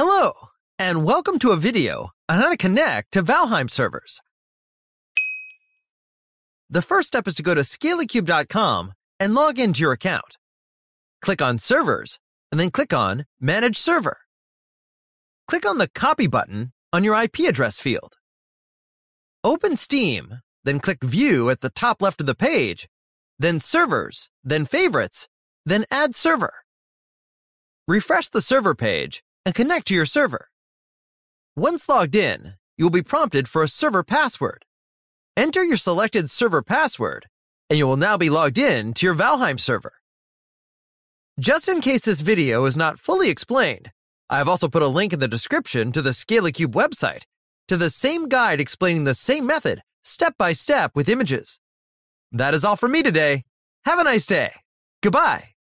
Hello, and welcome to a video on how to connect to Valheim servers. The first step is to go to scalacube.com and log into your account. Click on Servers, and then click on Manage Server. Click on the Copy button on your IP address field. Open Steam, then click View at the top left of the page, then Servers, then Favorites, then Add Server. Refresh the server page and connect to your server. Once logged in, you will be prompted for a server password. Enter your selected server password, and you will now be logged in to your Valheim server. Just in case this video is not fully explained, I have also put a link in the description to the ScalaCube website to the same guide explaining the same method step by step with images. That is all for me today. Have a nice day. Goodbye.